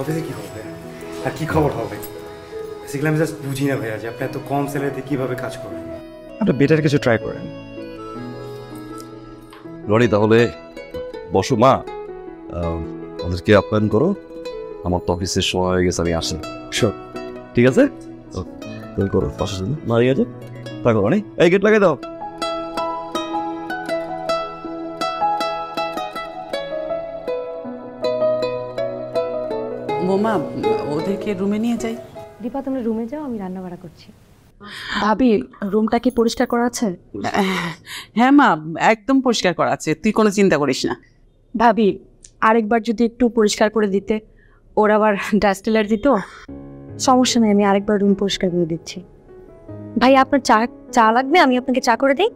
অফিসে কি হবে আর কি খবর হবে? আমি জাস্ট বুঝি না ভাইয়া যে আপনি এত কম স্যালারিতে কীভাবে কাজ করবেন। একটা বেটার কিছু ট্রাই করেন। রনি তাহলে বসো মা। ওদেরকে আপ্যায়ন করো। আমার তো অফিসের সময় হয়ে গেছে আমি আসি। Sure. ঠিক আছে? তুমি করো মারিয়ে আছে থাকো রনি। এই গেট লাগিয়ে দাও। বোমা ওদেরকে রুমে নিয়ে যাই। দীপা তোমরা রুমে যাও আমি রান্না বাড়া করছি। ভাবি রুমটা কি পরিষ্কার করা আছে? হ্যাঁ মা একদম পরিষ্কার করা আছে। তুই কোনো চিন্তা করিস না। ভাবি আরেকবার যদি একটু পরিষ্কার করে দিতে ওর আবার ডাস্ট দিত সমস্যা নেই আমি আরেকবার রুম পরিষ্কার করে দিচ্ছি। ভাই আপনার চা চা লাগবে? আমি আপনাকে চা করে দিই।